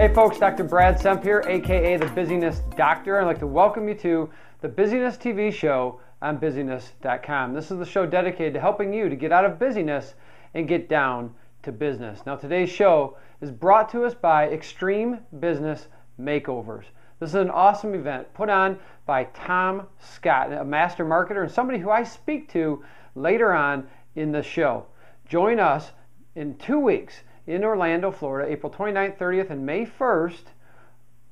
Hey folks, Dr. Brad Semp here, aka the Busyness Doctor. I'd like to welcome you to the Busyness TV show on busyness.com. This is the show dedicated to helping you to get out of busyness and get down to business. Now, today's show is brought to us by Extreme Business Makeovers. This is an awesome event put on by Thom Scott, a master marketer and somebody who I speak to later on in the show. Join us in two weeks in Orlando, Florida, April 29th, 30th, and May 1st,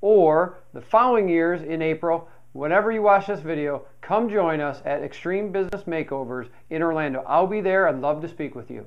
or the following years in April. Whenever you watch this video, come join us at Extreme Business Makeovers in Orlando. I'll be there. I'd love to speak with you.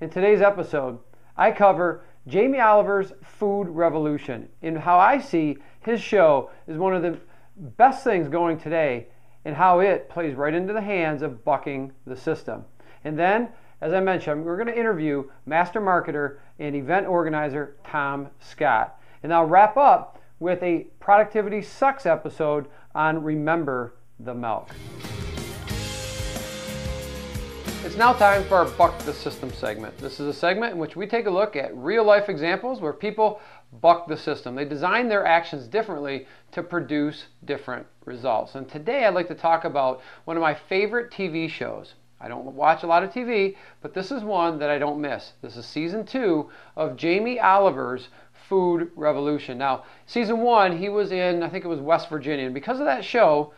In today's episode, I cover Jamie Oliver's Food Revolution and how I see his show is one of the best things going today and how it plays right into the hands of bucking the system. And then as I mentioned, we're going to interview master marketer and event organizer Thom Scott. And I'll wrap up with a Productivity Sucks episode on Remember the Milk. It's now time for our Buck the System segment. This is a segment in which we take a look at real life examples where people buck the system. They design their actions differently to produce different results. And today I'd like to talk about one of my favorite TV shows. I don't watch a lot of TV, but this is one that I don't miss. This is season two of Jamie Oliver's Food Revolution. Now, season one, he was in, I think it was West Virginia. And because of that show,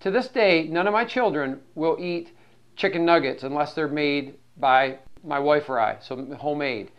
to this day, none of my children will eat chicken nuggets unless they're made by my wife or I, so homemade.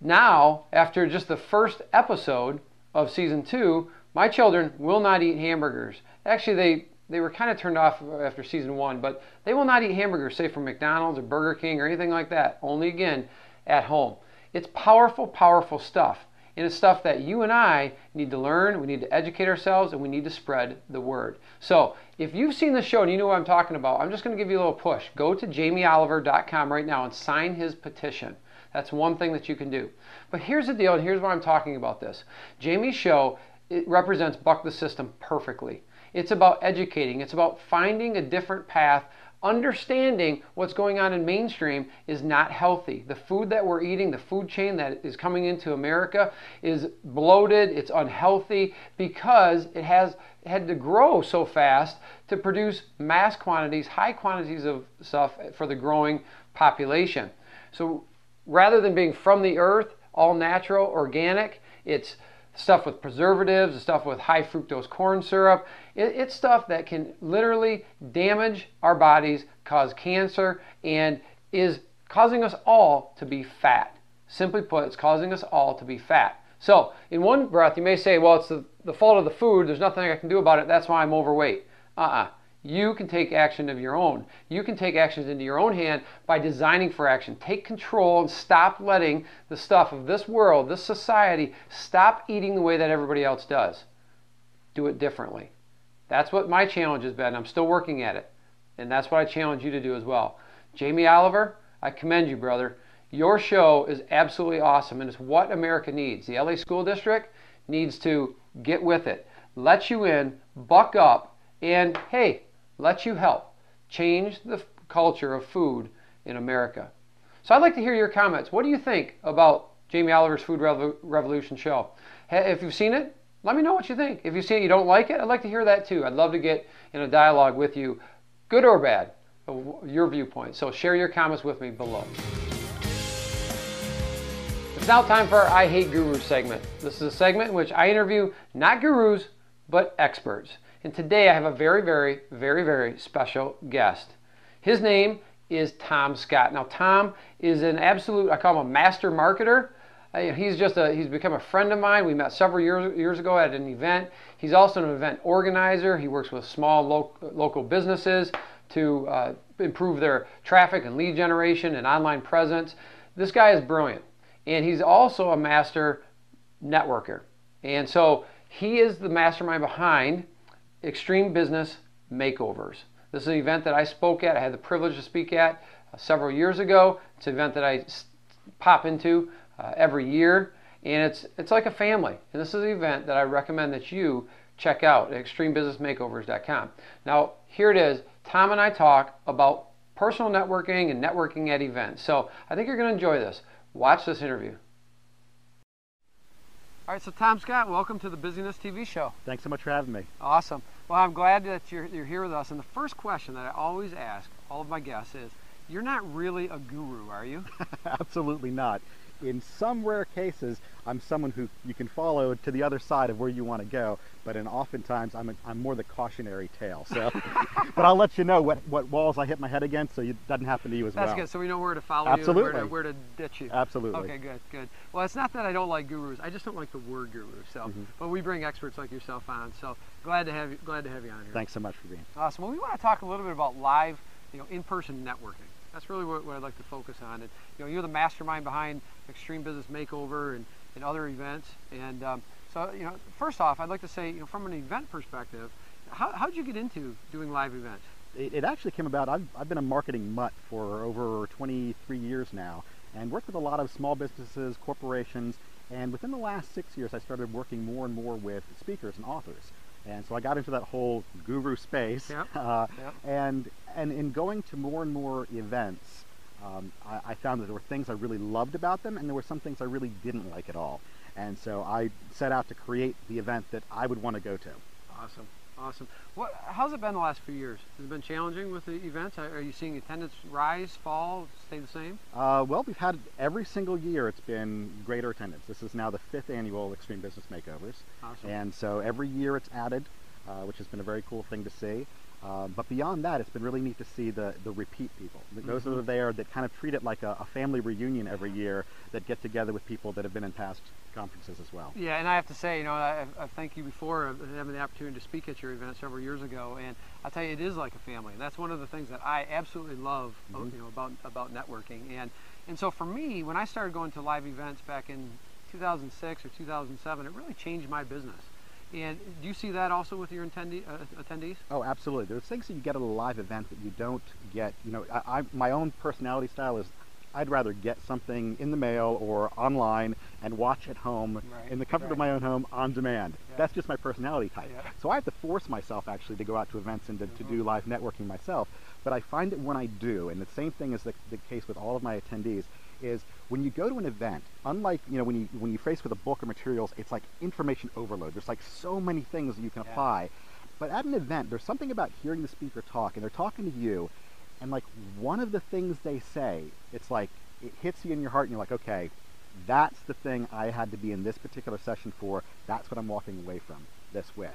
Now, after just the first episode of season two, my children will not eat hamburgers. Actually, they they were kind of turned off after season one, but they will not eat hamburgers, say from McDonald's or Burger King or anything like that. Only again at home. It's powerful, powerful stuff. And it's stuff that you and I need to learn, we need to educate ourselves, and we need to spread the word. So, if you've seen the show and you know what I'm talking about, I'm just going to give you a little push. Go to jamieoliver.com right now and sign his petition. That's one thing that you can do. But here's the deal, and here's why I'm talking about this. Jamie's show it represents Buck the System perfectly. It's about educating, it's about finding a different path. Understanding what's going on in mainstream is not healthy. The food that we're eating, the food chain that is coming into America, is bloated, it's unhealthy because it has had to grow so fast to produce mass quantities, high quantities of stuff for the growing population. So rather than being from the earth, all natural, organic, it's stuff with preservatives, the stuff with high fructose corn syrup. It, it's stuff that can literally damage our bodies, cause cancer, and is causing us all to be fat. Simply put, it's causing us all to be fat. So, in one breath, you may say, well, it's the, the fault of the food. There's nothing I can do about it. That's why I'm overweight. Uh uh you can take action of your own. You can take actions into your own hand by designing for action. Take control and stop letting the stuff of this world, this society, stop eating the way that everybody else does. Do it differently. That's what my challenge has been. I'm still working at it. And that's what I challenge you to do as well. Jamie Oliver, I commend you, brother. Your show is absolutely awesome and it's what America needs. The LA School District needs to get with it, let you in, buck up, and hey, lets you help change the culture of food in America. So I'd like to hear your comments. What do you think about Jamie Oliver's Food Revolution show? If you've seen it, let me know what you think. If you see it, you don't like it, I'd like to hear that too. I'd love to get in a dialogue with you, good or bad, your viewpoint. So share your comments with me below. It's now time for our I Hate Gurus segment. This is a segment in which I interview not gurus, but experts. And today I have a very, very, very, very special guest. His name is Thom Scott. Now, Thom is an absolute, I call him a master marketer. Uh, he's just a, he's become a friend of mine. We met several years, years ago at an event. He's also an event organizer. He works with small lo local businesses to uh, improve their traffic and lead generation and online presence. This guy is brilliant. And he's also a master networker. And so he is the mastermind behind Extreme Business Makeovers. This is an event that I spoke at. I had the privilege to speak at uh, several years ago. It's an event that I pop into uh, every year, and it's it's like a family. And this is an event that I recommend that you check out at extremebusinessmakeovers.com. Now, here it is. Thom and I talk about personal networking and networking at events. So I think you're going to enjoy this. Watch this interview. All right, so Thom Scott, welcome to the Busyness TV show. Thanks so much for having me. Awesome. Well, I'm glad that you're, you're here with us. And the first question that I always ask all of my guests is, you're not really a guru, are you? Absolutely not in some rare cases, I'm someone who you can follow to the other side of where you want to go. But in oftentimes, I'm, a, I'm more the cautionary tale. So, but I'll let you know what, what walls I hit my head against, so it doesn't happen to you as That's well. That's good. So we know where to follow Absolutely. you, where to, where to ditch you. Absolutely. Okay, good, good. Well, it's not that I don't like gurus. I just don't like the word guru. So, mm -hmm. but we bring experts like yourself on. So glad to have you. Glad to have you on here. Thanks so much for being. Awesome. Well, we want to talk a little bit about live, you know, in-person networking. That's really what, what, I'd like to focus on. And you know, you're the mastermind behind Extreme Business Makeover and, and other events. And um, so, you know, first off, I'd like to say, you know, from an event perspective, how how did you get into doing live events? It, it actually came about. I've I've been a marketing mutt for over 23 years now, and worked with a lot of small businesses, corporations. And within the last six years, I started working more and more with speakers and authors. And so I got into that whole guru space. Yep. Uh, yep. And and in going to more and more events, um, I, I, found that there were things I really loved about them, and there were some things I really didn't like at all. And so I set out to create the event that I would want to go to. Awesome. Awesome. What? How's it been the last few years? Has it been challenging with the events? Are you seeing attendance rise, fall, stay the same? Uh, well, we've had every single year. It's been greater attendance. This is now the fifth annual Extreme Business Makeovers, awesome. and so every year it's added, uh, which has been a very cool thing to see. Um, but beyond that, it's been really neat to see the, the repeat people. Those mm-hmm. that are there that kind of treat it like a, a, family reunion every year that get together with people that have been in past conferences as well. Yeah, and I have to say, you know, I, I thank you before having the opportunity to speak at your event several years ago, and I'll tell you, it is like a family. And That's one of the things that I absolutely love, mm-hmm. you know, about about networking. And and so for me, when I started going to live events back in 2006 or 2007, it really changed my business. And do you see that also with your attendee, uh, attendees? Oh, absolutely. There's things that you get at a live event that you don't get. You know, I, I, my own personality style is I'd rather get something in the mail or online and watch at home right, in the comfort right. of my own home on demand. Yeah. That's just my personality type. Yeah. So I have to force myself actually to go out to events and to, mm -hmm. to do mm-hmm. live networking myself. But I find that when I do, and the same thing is the, the case with all of my attendees, is when you go to an event, unlike you know when you when you face with a book or materials, it's like information overload. There's like so many things that you can yeah. apply. But at an event, there's something about hearing the speaker talk, and they're talking to you, and like one of the things they say, it's like it hits you in your heart, and you're like, okay, that's the thing I had to be in this particular session for. That's what I'm walking away from this with.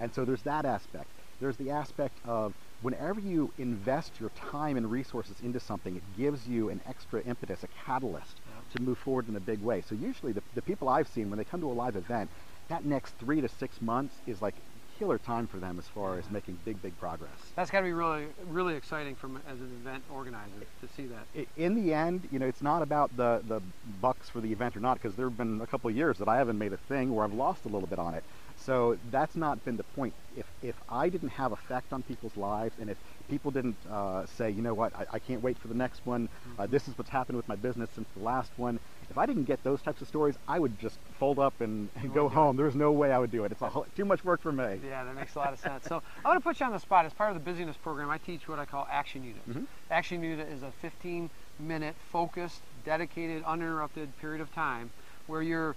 And so there's that aspect. There's the aspect of whenever you invest your time and resources into something, it gives you an extra impetus, a catalyst to move forward in a big way. So usually the, the people I've seen, when they come to a live event, that next three to six months is like killer time for them as far as making big, big progress. That's got to be really, really exciting from as an event organizer to see that. In the end, you know, it's not about the the bucks for the event or not, because there have been a couple of years that I haven't made a thing where I've lost a little bit on it. So that's not been the point. If, if I didn't have effect on people's lives and if people didn't uh, say, you know what, I, I, can't wait for the next one, uh, this is what's happened with my business since the last one, if I didn't get those types of stories, I would just fold up and, and go home. There's no way I would do it. It's whole, too much work for me. Yeah, that makes a lot of sense. So I want to put you on the spot. As part of the busyness program, I teach what I call action units. Mm -hmm. Action unit is a 15 minute focused, dedicated, uninterrupted period of time where you're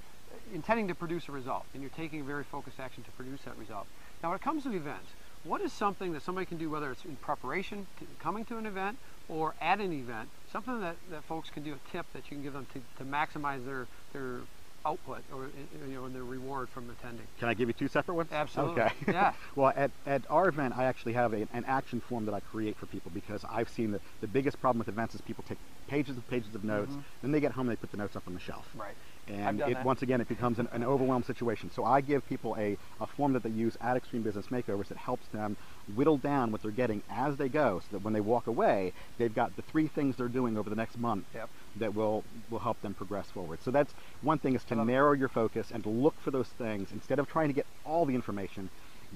intending to produce a result and you're taking a very focused action to produce that result. Now when it comes to events, what is something that somebody can do, whether it's in preparation, to coming to an event, or at an event, something that, that folks can do, a tip that you can give them to, to maximize their, their output or you know their reward from attending. Can I give you two separate ones? Absolutely. Okay. Yeah. well, at, at our event, I actually have a, an action form that I create for people because I've seen that the biggest problem with events is people take pages and pages of notes, mm -hmm. then they get home and they put the notes up on the shelf. Right. And it, once again, it becomes an, an overwhelmed situation. So I give people a, a form that they use at Extreme Business Makeovers that helps them whittle down what they're getting as they go so that when they walk away, they've got the three things they're doing over the next month yep. that will, will help them progress forward. So that's one thing is to narrow your focus and to look for those things instead of trying to get all the information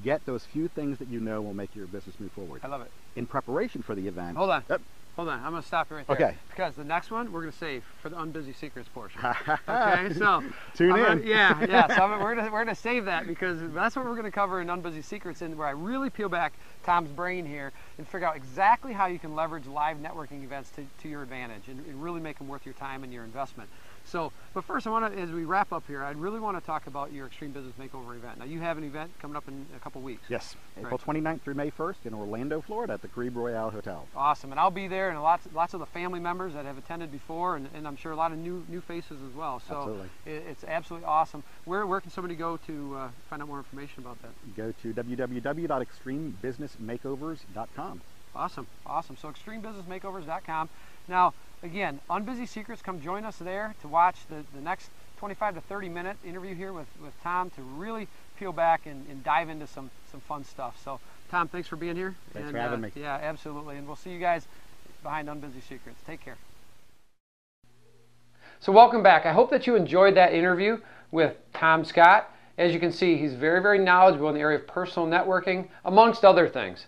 get those few things that you know will make your business move forward. I love it. In preparation for the event. Hold on. Yep. Hold on, I'm going to stop you right there. Okay. Because the next one we're going to save for the unbusy secrets portion. okay, so tune I'm in. Gonna, yeah, yeah. So I'm, we're going to we're to save that because that's what we're going to cover in unbusy secrets, and where I really peel back Thom's brain here and figure out exactly how you can leverage live networking events to, to your advantage and, and really make them worth your time and your investment. So, but first, I want to, as we wrap up here, I really want to talk about your Extreme Business Makeover event. Now, you have an event coming up in a couple weeks. Yes, April right. 29th through May 1st in Orlando, Florida, at the Caribe Royale Hotel. Awesome, and I'll be there, and lots, lots of the family members that have attended before, and, and I'm sure a lot of new, new faces as well. So, absolutely. It, it's absolutely awesome. Where, where can somebody go to uh, find out more information about that? Go to www.extremebusinessmakeovers.com. Awesome, awesome. So, extremebusinessmakeovers.com. Now, again, Unbusy Secrets, come join us there to watch the, the next 25 to 30 minute interview here with, with Thom to really peel back and, and dive into some, some fun stuff. So, Thom, thanks for being here. Thanks and, for having uh, me. Yeah, absolutely. And we'll see you guys behind Unbusy Secrets. Take care. So, welcome back. I hope that you enjoyed that interview with Thom Scott. As you can see, he's very, very knowledgeable in the area of personal networking, amongst other things.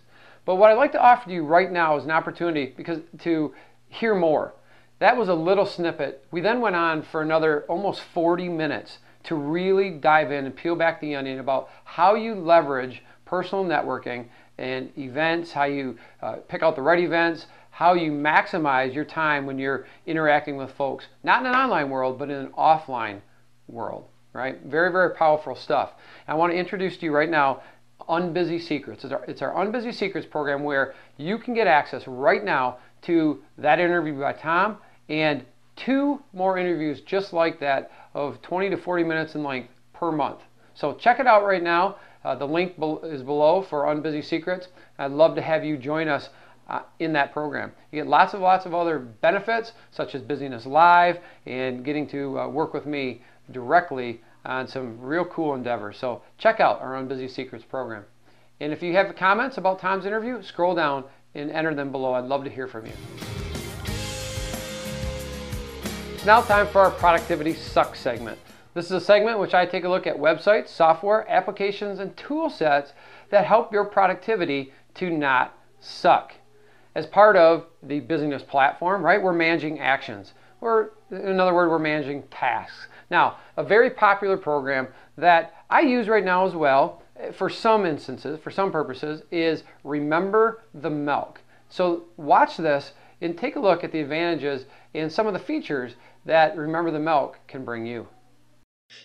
But what I'd like to offer to you right now is an opportunity because to hear more. That was a little snippet. We then went on for another almost 40 minutes to really dive in and peel back the onion about how you leverage personal networking and events, how you uh, pick out the right events, how you maximize your time when you're interacting with folks, not in an online world, but in an offline world, right? Very, very powerful stuff. I want to introduce to you right now Unbusy Secrets. It's our, it's our Unbusy Secrets program where you can get access right now to that interview by Thom and two more interviews just like that of 20 to 40 minutes in length per month. So check it out right now. Uh, the link is below for Unbusy Secrets. I'd love to have you join us uh, in that program. You get lots and lots of other benefits such as Busyness Live and getting to uh, work with me directly on some real cool endeavors. So check out our Unbusy Secrets program. And if you have comments about Thom's interview, scroll down and enter them below. I'd love to hear from you. It's now time for our Productivity Sucks segment. This is a segment which I take a look at websites, software, applications, and tool sets that help your productivity to not suck. As part of the business platform, right, we're managing actions. Or, in other words, we're managing tasks. Now, a very popular program that I use right now as well eh, for some instances, for some purposes, is Remember the Milk. So watch this and take a look at the advantages and some of the features that Remember the Milk can bring you.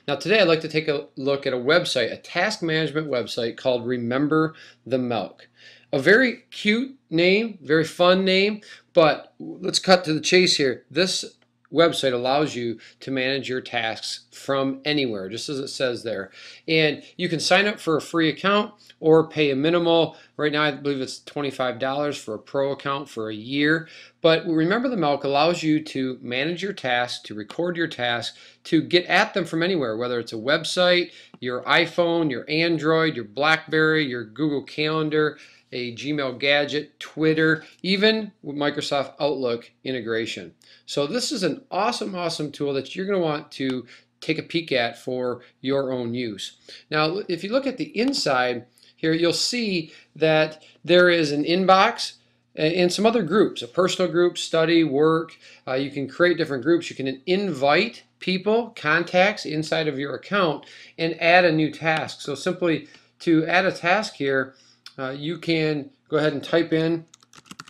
Now today I'd like to take a look at a website, a task management website called Remember the Milk. A very cute name, very fun name, but let's cut to the chase here. This website allows you to manage your tasks from anywhere, just as it says there. And you can sign up for a free account or pay a minimal. Right now, I believe it's $25 for a pro account for a year. But remember, the Milk allows you to manage your tasks, to record your tasks, to get at them from anywhere, whether it's a website, your iPhone, your Android, your Blackberry, your Google Calendar, a Gmail gadget, Twitter, even with Microsoft Outlook integration. So this is an awesome, awesome tool that you're going to want to take a peek at for your own use. Now, if you look at the inside here, you'll see that there is an inbox and some other groups, a personal group, study, work. Uh, you can create different groups. You can invite people, contacts inside of your account and add a new task. So simply to add a task here, uh, you can go ahead and type in,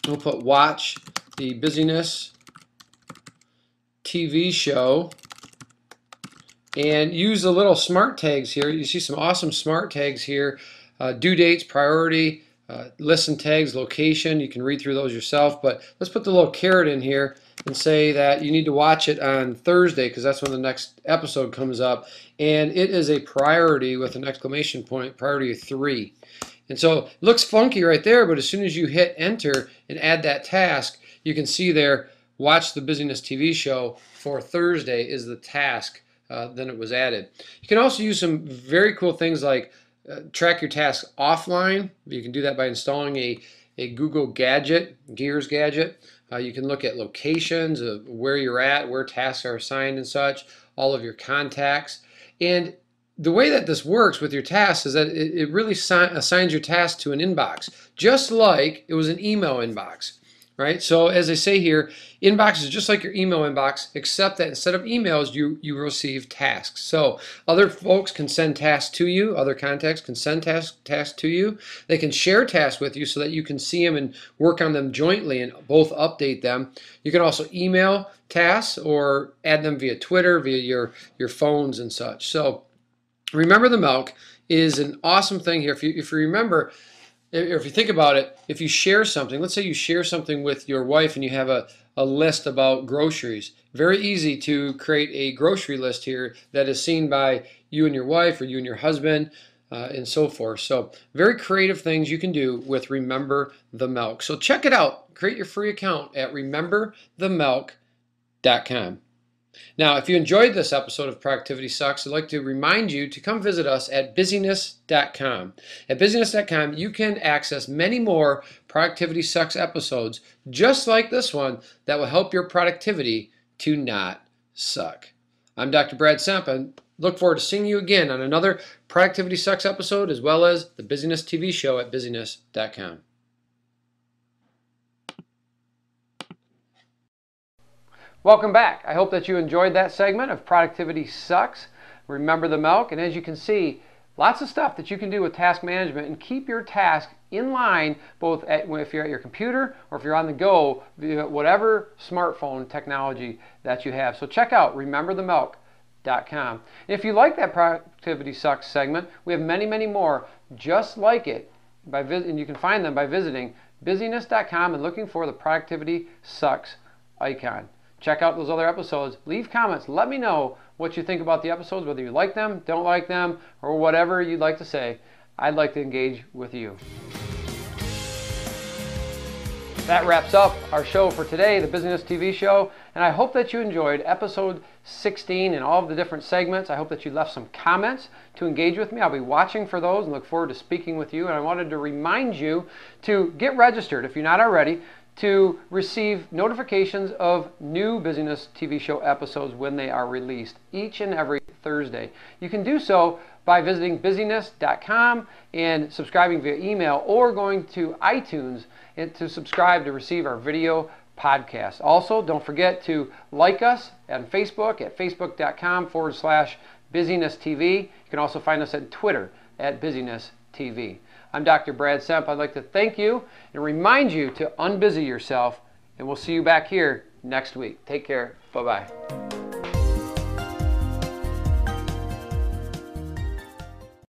we'll put watch the busyness TV show and use the little smart tags here. You see some awesome smart tags here. Uh, due dates, priority, uh, listen tags, location. You can read through those yourself, but let's put the little caret in here and say that you need to watch it on Thursday because that's when the next episode comes up. And it is a priority with an exclamation point, priority three. And so it looks funky right there, but as soon as you hit enter and add that task, you can see there, watch the Busyness TV show for Thursday is the task. Uh, then it was added. You can also use some very cool things like uh, track your tasks offline. You can do that by installing a, a Google gadget, Gears gadget. Uh, you can look at locations of where you're at, where tasks are assigned and such, all of your contacts. And the way that this works with your tasks is that it, it really assigns your task to an inbox, just like it was an email inbox. right? So as I say here, inbox is just like your email inbox, except that instead of emails, you, you receive tasks. So other folks can send tasks to you, other contacts can send tasks, tasks to you. They can share tasks with you so that you can see them and work on them jointly and both update them. You can also email tasks or add them via Twitter, via your, your phones and such. So remember the milk is an awesome thing here. If you, if you remember, if you think about it, if you share something, let's say you share something with your wife and you have a, a list about groceries, very easy to create a grocery list here that is seen by you and your wife or you and your husband uh, and so forth. So very creative things you can do with Remember the Milk. So check it out. Create your free account at rememberthemilk.com. Now, if you enjoyed this episode of Productivity Sucks, I'd like to remind you to come visit us at busyness.com. At busyness.com, you can access many more Productivity Sucks episodes just like this one that will help your productivity to not suck. I'm Dr. Brad Semp and look forward to seeing you again on another Productivity Sucks episode as well as the Busyness TV show at busyness.com. Welcome back. I hope that you enjoyed that segment of Productivity Sucks. Remember the milk. And as you can see, lots of stuff that you can do with task management and keep your task in line both at, if you're at your computer or if you're on the go via whatever smartphone technology that you have. So check out rememberthemilk.com. If you like that Productivity Sucks segment, we have many, many more just like it. By and you can find them by visiting busyness.com and looking for the Productivity Sucks icon check out those other episodes. Leave comments. Let me know what you think about the episodes, whether you like them, don't like them, or whatever you'd like to say. I'd like to engage with you. That wraps up our show for today, the Business TV show, and I hope that you enjoyed episode 16 and all of the different segments. I hope that you left some comments to engage with me. I'll be watching for those and look forward to speaking with you. And I wanted to remind you to get registered if you're not already to receive notifications of new Busyness TV show episodes when they are released each and every Thursday. You can do so by visiting busyness.com and subscribing via email or going to iTunes to subscribe to receive our video podcast. Also, don't forget to like us on Facebook at facebook.com forward slash busyness TV. You can also find us on Twitter at busyness TV. I'm Dr. Brad Semp. I'd like to thank you and remind you to unbusy yourself, and we'll see you back here next week. Take care. Bye bye.